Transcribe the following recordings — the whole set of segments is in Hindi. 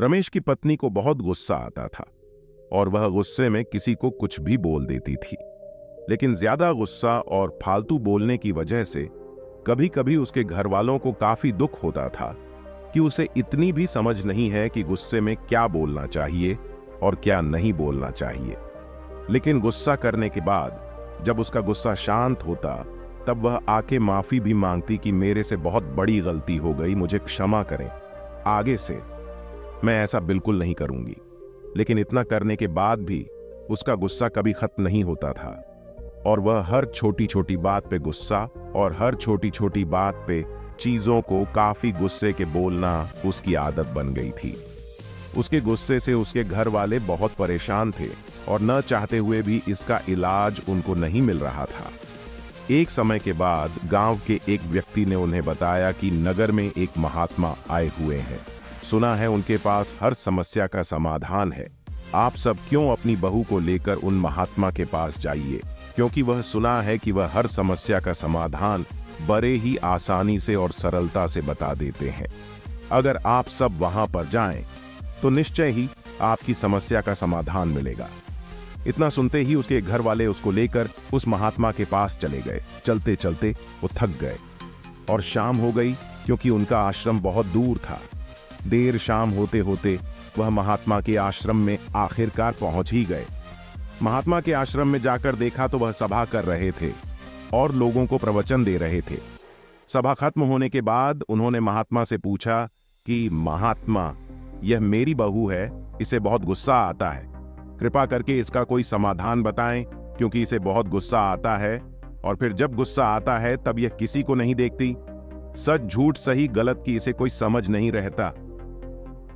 रमेश की पत्नी को बहुत गुस्सा आता था और वह गुस्से में किसी को कुछ भी बोल देती थी। लेकिन ज़्यादा गुस्सा और फालतू बोलने की वजह से कभी कभी उसके घर वालों को काफ़ी दुख होता था कि उसे इतनी भी समझ नहीं है कि गुस्से में क्या बोलना चाहिए और क्या नहीं बोलना चाहिए। लेकिन गुस्सा करने के बाद जब उसका गुस्सा शांत होता, तब वह आके माफ़ी भी मांगती कि मेरे से बहुत बड़ी गलती हो गई, मुझे क्षमा करें। आगे से मैं ऐसा बिल्कुल नहीं करूँगी। लेकिन इतना करने के बाद भी उसका गुस्सा कभी खत्म नहीं होता था। और वह हर छोटी छोटी बात पे गुस्सा और हर छोटी छोटी बात पे चीज़ों को काफ़ी गुस्से के बोलना उसकी आदत बन गई थी। उसके गुस्से से उसके घर वाले बहुत परेशान थे और न चाहते हुए भी इसका इलाज उनको नहीं मिल रहा था। एक समय के बाद गाँव के एक व्यक्ति ने उन्हें बताया कि नगर में एक महात्मा आए हुए हैं। सुना है उनके पास हर समस्या का समाधान है। आप सब क्यों अपनी बहू को लेकर उन महात्मा के पास जाइए? क्योंकि वह सुना है कि वह हर समस्या का समाधान बड़े ही आसानी से और सरलता से बता देते हैं। अगर आप सब वहाँ पर जाएँ, तो निश्चय ही आपकी समस्या का समाधान मिलेगा। इतना सुनते ही उसके घर वाले उसको लेकर उस महात्मा के पास चले गए। चलते चलते वो थक गए और शाम हो गई क्योंकि उनका आश्रम बहुत दूर था। देर शाम होते होते वह महात्मा के आश्रम में आखिरकार पहुँच ही गए। महात्मा के आश्रम में जाकर देखा तो वह सभा कर रहे थे और लोगों को प्रवचन दे रहे थे। सभा खत्म होने के बाद उन्होंने महात्मा से पूछा कि, महात्मा, यह मेरी बहू है, इसे बहुत गुस्सा आता है। कृपा करके इसका कोई समाधान बताएँ, क्योंकि इसे बहुत गुस्सा आता है, और फिर जब गुस्सा आता है तब यह किसी को नहीं देखती। सच झूठ सही गलत की इसे कोई समझ नहीं रहता।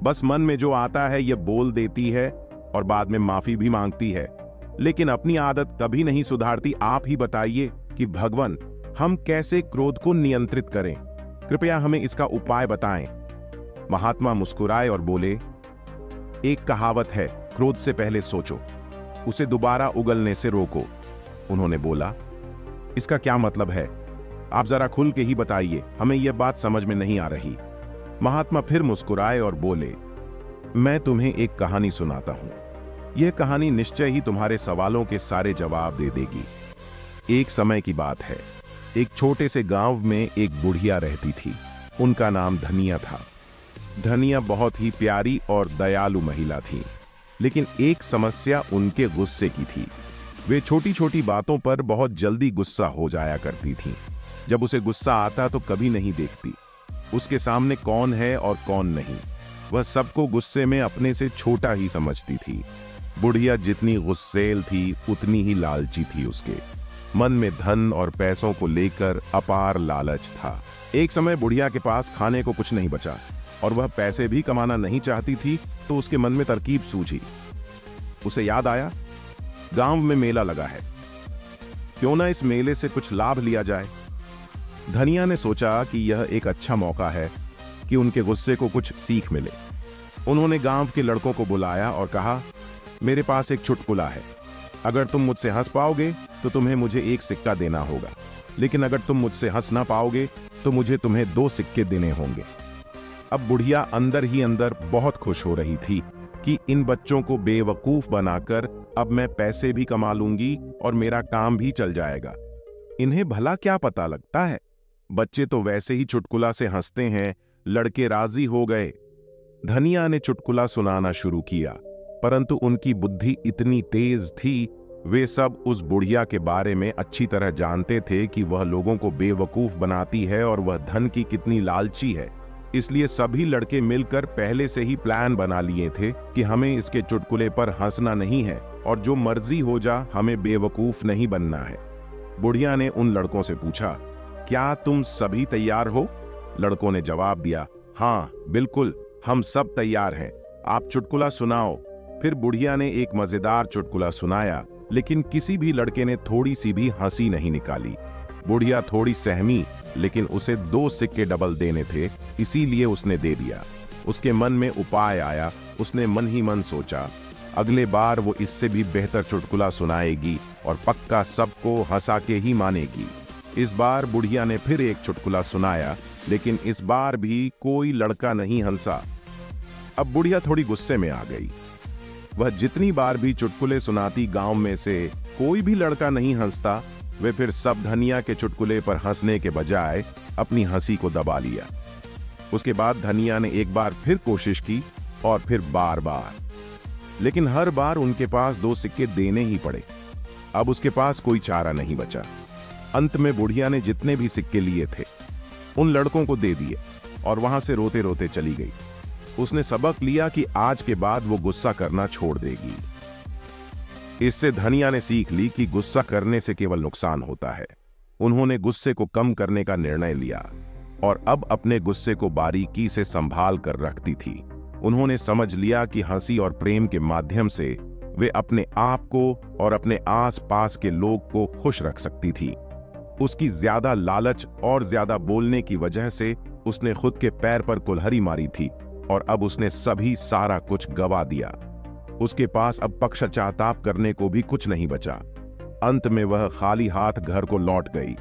बस मन में जो आता है यह बोल देती है और बाद में माफ़ी भी मांगती है। लेकिन अपनी आदत कभी नहीं सुधारती। आप ही बताइए कि भगवान, हम कैसे क्रोध को नियंत्रित करें? कृपया हमें इसका उपाय बताएँ। महात्मा मुस्कुराए और बोले, एक कहावत है, क्रोध से पहले सोचो, उसे दोबारा उगलने से रोको। उन्होंने बोला, इसका क्या मतलब है? आप जरा खुल के ही बताइए, हमें यह बात समझ में नहीं आ रही। महात्मा फिर मुस्कुराए और बोले, मैं तुम्हें एक कहानी सुनाता हूँ। यह कहानी निश्चय ही तुम्हारे सवालों के सारे जवाब दे देगी। एक समय की बात है। एक छोटे से गाँव में एक बुढ़िया रहती थी। उनका नाम धनिया था। धनिया बहुत ही प्यारी और दयालु महिला थी, लेकिन एक समस्या उनके गुस्से की थी। वे छोटी छोटी बातों पर बहुत जल्दी गुस्सा हो जाया करती थीं। जब उसे गुस्सा आता तो कभी नहीं देखती। उसके सामने कौन है और कौन नहीं। वह सबको गुस्से में अपने से छोटा ही समझती थी। बुढ़िया जितनी गुस्सेल थी, उतनी ही लालची थी उसके। मन में धन और पैसों को लेकर अपार लालच था। एक समय बुढ़िया के पास खाने को कुछ नहीं बचा, और वह पैसे भी कमाना नहीं चाहती थी तो उसके मन में तरकीब सूझी। उसे याद आया, गाँव में मेला लगा है। क्यों ना इस मेले से कुछ लाभ लिया जाए? धनिया ने सोचा कि यह एक अच्छा मौका है कि उनके गुस्से को कुछ सीख मिले। उन्होंने गाँव के लड़कों को बुलाया और कहा, मेरे पास एक चुटकुला है। अगर तुम मुझसे हंस पाओगे तो तुम्हें मुझे एक सिक्का देना होगा। लेकिन अगर तुम मुझसे हंस ना पाओगे तो मुझे तुम्हें दो सिक्के देने होंगे। अब बुढ़िया अंदर ही अंदर बहुत खुश हो रही थी कि इन बच्चों को बेवकूफ़ बनाकर अब मैं पैसे भी कमा लूँगी और मेरा काम भी चल जाएगा। इन्हें भला क्या पता लगता है? बच्चे तो वैसे ही चुटकुला से हँसते हैं, लड़के राज़ी हो गए। धनिया ने चुटकुला सुनाना शुरू किया, परंतु उनकी बुद्धि इतनी तेज थी, वे सब उस बुढ़िया के बारे में अच्छी तरह जानते थे कि वह लोगों को बेवकूफ़ बनाती है और वह धन की कितनी लालची है। इसलिए सभी लड़के मिलकर पहले से ही प्लान बना लिए थे कि हमें इसके चुटकुले पर हंसना नहीं है और जो मर्ज़ी हो जा, हमें बेवकूफ़ नहीं बनना है। बुढ़िया ने उन लड़कों से पूछा क्या तुम सभी तैयार हो? लड़कों ने जवाब दिया हाँ बिल्कुल, हम सब तैयार हैं। आप चुटकुला सुनाओ। फिर बुढ़िया ने एक मज़ेदार चुटकुला सुनाया, लेकिन किसी भी लड़के ने थोड़ी सी भी हँसी नहीं निकाली। बुढ़िया थोड़ी सहमी, लेकिन उसे दो सिक्के डबल देने थे, इसीलिए उसने दे दिया। उसके मन में उपाय आया, उसने मन ही मन सोचा, अगले बार वो इससे भी बेहतर चुटकुला सुनाएगी और पक्का सबको हंसा के ही मानेगी। इस बार बुढ़िया ने फिर एक चुटकुला सुनाया, लेकिन इस बार भी कोई लड़का नहीं हंसा। अब बुढ़िया थोड़ी गुस्से में आ गई। वह जितनी बार भी चुटकुले सुनाती गाँव में से कोई भी लड़का नहीं हंसता, वे फिर सब धनिया के चुटकुले पर हंसने के बजाय अपनी हँसी को दबा लिया। उसके बाद धनिया ने एक बार फिर कोशिश की और फिर बार बार लेकिन हर बार उनके पास दो सिक्के देने ही पड़े। अब उसके पास कोई चारा नहीं बचा। अंत में बुढ़िया ने जितने भी सिक्के लिए थे, उन लड़कों को दे दिए और वहाँ से रोते रोते चली गई। उसने सबक लिया कि आज के बाद वो गुस्सा करना छोड़ देगी। इससे धनिया ने सीख ली कि गुस्सा करने से केवल नुकसान होता है। उन्होंने गुस्से को कम करने का निर्णय लिया और अब अपने गुस्से को बारीकी से संभाल कर रखती थी। उन्होंने समझ लिया कि हँसी और प्रेम के माध्यम से वे अपने आप को और अपने आस पास के लोग को खुश रख सकती थी। उसकी ज़्यादा लालच और ज़्यादा बोलने की वजह से उसने खुद के पैर पर कुल्हरी मारी थी और अब उसने सभी सारा कुछ गवा दिया। उसके पास अब पक्षचाताप करने को भी कुछ नहीं बचा। अंत में वह खाली हाथ घर को लौट गई।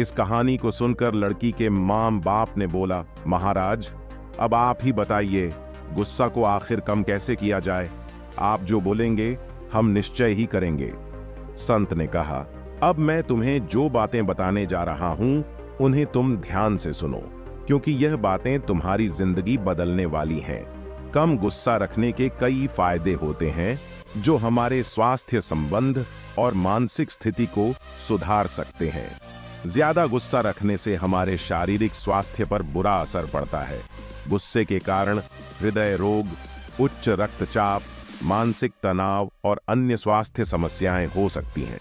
इस कहानी को सुनकर लड़की के माम बाप ने बोला, महाराज, अब आप ही बताइए, गुस्सा को आखिर कम कैसे किया जाए? आप जो बोलेंगे, हम निश्चय ही करेंगे। संत ने कहा अब मैं तुम्हें जो बातें बताने जा रहा हूँ, उन्हें तुम ध्यान से सुनो, क्योंकि यह बातें तुम्हारी ज़िंदगी बदलने वाली हैं। कम गुस्सा रखने के कई फ़ायदे होते हैं, जो हमारे स्वास्थ्य संबंध और मानसिक स्थिति को सुधार सकते हैं। ज़्यादा गुस्सा रखने से हमारे शारीरिक स्वास्थ्य पर बुरा असर पड़ता है। गुस्से के कारण हृदय रोग, उच्च रक्तचाप, मानसिक तनाव और अन्य स्वास्थ्य समस्याएँ हो सकती हैं।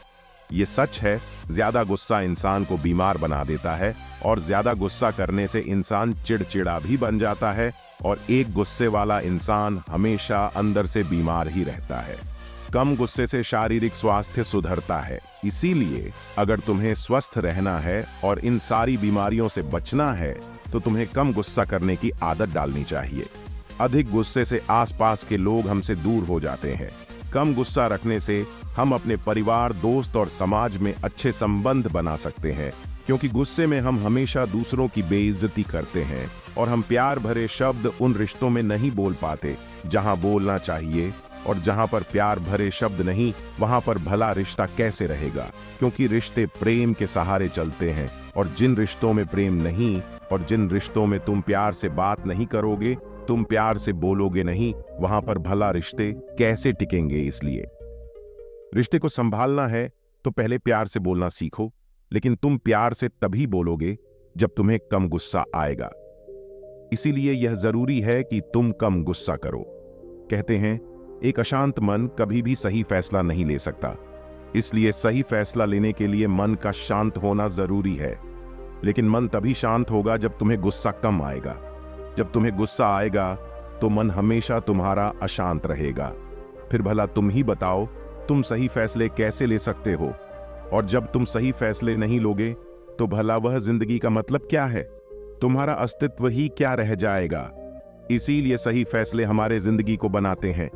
ये सच है, ज़्यादा गुस्सा इंसान को बीमार बना देता है और ज़्यादा गुस्सा करने से इंसान चिड़चिड़ा भी बन जाता है और एक गुस्से वाला इंसान हमेशा अंदर से बीमार ही रहता है। कम गुस्से से शारीरिक स्वास्थ्य सुधरता है। इसीलिए अगर तुम्हें स्वस्थ रहना है और इन सारी बीमारियों से बचना है तो तुम्हें कम गुस्सा करने की आदत डालनी चाहिए। अधिक गुस्से से आसपास के लोग हमसे दूर हो जाते हैं। कम गुस्सा रखने से हम अपने परिवार, दोस्त और समाज में अच्छे संबंध बना सकते हैं, क्योंकि गुस्से में हम हमेशा दूसरों की बेइज्जती करते हैं और हम प्यार भरे शब्द उन रिश्तों में नहीं बोल पाते, जहाँ बोलना चाहिए और जहाँ पर प्यार भरे शब्द नहीं, वहाँ पर भला रिश्ता कैसे रहेगा? क्योंकि रिश्ते प्रेम के सहारे चलते हैं और जिन रिश्तों में प्रेम नहीं और जिन रिश्तों में तुम प्यार से बात नहीं करोगे तुम प्यार से बोलोगे नहीं, वहाँ पर भला रिश्ते कैसे टिकेंगे इसलिए? रिश्ते को संभालना है तो पहले प्यार से बोलना सीखो, लेकिन तुम प्यार से तभी बोलोगे जब तुम्हें कम गुस्सा आएगा। इसीलिए यह ज़रूरी है कि तुम कम गुस्सा करो। कहते हैं, एक अशांत मन कभी भी सही फैसला नहीं ले सकता। इसलिए सही फैसला लेने के लिए मन का शांत होना ज़रूरी है। लेकिन मन तभी शांत होगा जब तुम्हें गुस्सा कम आएगा। जब तुम्हें गुस्सा आएगा तो मन हमेशा तुम्हारा अशांत रहेगा। फिर भला तुम ही बताओ, तुम सही फैसले कैसे ले सकते हो? और जब तुम सही फैसले नहीं लोगे तो भला वह ज़िंदगी का मतलब क्या है? तुम्हारा अस्तित्व ही क्या रह जाएगा? इसीलिए सही फैसले हमारे ज़िंदगी को बनाते हैं।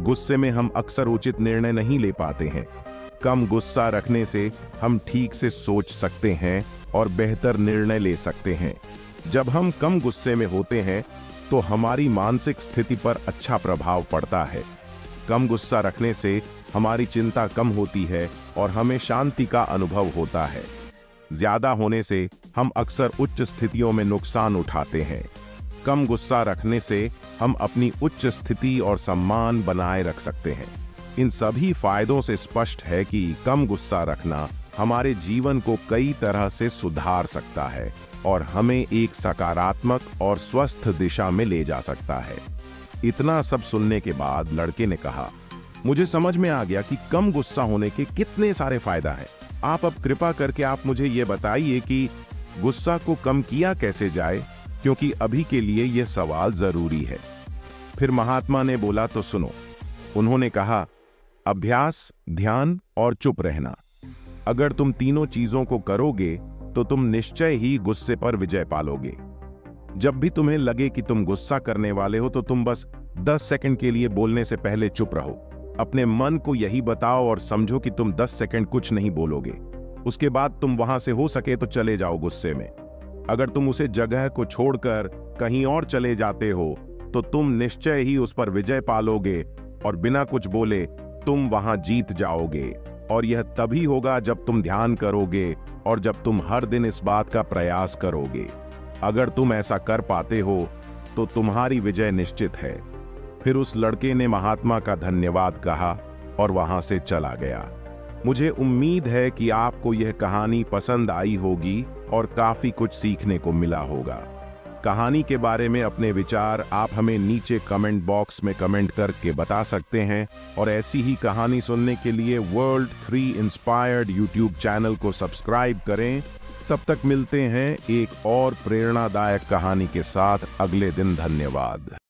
गुस्से में हम अक्सर उचित निर्णय नहीं ले पाते हैं। कम गुस्सा रखने से हम ठीक से सोच सकते हैं और बेहतर निर्णय ले सकते हैं। जब हम कम गुस्से में होते हैं तो हमारी मानसिक स्थिति पर अच्छा प्रभाव पड़ता है। कम गुस्सा रखने से हमारी चिंता कम होती है और हमें शांति का अनुभव होता है। ज़्यादा होने से हम अक्सर उच्च स्थितियों में नुकसान उठाते हैं। कम गुस्सा रखने से हम अपनी उच्च स्थिति और सम्मान बनाए रख सकते हैं। इन सभी फायदों से स्पष्ट है कि कम गुस्सा रखना हमारे जीवन को कई तरह से सुधार सकता है और हमें एक सकारात्मक और स्वस्थ दिशा में ले जा सकता है। इतना सब सुनने के बाद लड़के ने कहा, मुझे समझ में आ गया कि कम गुस्सा होने के कितने सारे फ़ायदा हैं। आप अब कृपा करके आप मुझे ये बताइए कि गुस्सा को कम किया कैसे जाए, क्योंकि अभी के लिए यह सवाल ज़रूरी है। फिर महात्मा ने बोला तो सुनो। उन्होंने कहा, अभ्यास, ध्यान और चुप रहना। अगर तुम तीनों चीज़ों को करोगे तो तुम निश्चय ही गुस्से पर विजय पालोगे। जब भी तुम्हें लगे कि तुम गुस्सा करने वाले हो तो तुम बस 10 सेकंड के लिए बोलने से पहले चुप रहो। अपने मन को यही बताओ और समझो कि तुम 10 सेकंड कुछ नहीं बोलोगे। उसके बाद तुम वहाँ से हो सके तो चले जाओ गुस्से में। अगर तुम उसे जगह को छोड़कर कहीं और चले जाते हो तो तुम निश्चय ही उस पर विजय पालोगे और बिना कुछ बोले तुम वहाँ जीत जाओगे। और यह तभी होगा जब तुम ध्यान करोगे और जब तुम हर दिन इस बात का प्रयास करोगे। अगर तुम ऐसा कर पाते हो तो तुम्हारी विजय निश्चित है। फिर उस लड़के ने महात्मा का धन्यवाद कहा और वहाँ से चला गया। मुझे उम्मीद है कि आपको यह कहानी पसंद आई होगी और काफ़ी कुछ सीखने को मिला होगा। कहानी के बारे में अपने विचार आप हमें नीचे कमेंट बॉक्स में कमेंट करके बता सकते हैं और ऐसी ही कहानी सुनने के लिए world three inspired YouTube channel को सब्सक्राइब करें। तब तक मिलते हैं एक और प्रेरणादायक कहानी के साथ। अगले दिन धन्यवाद।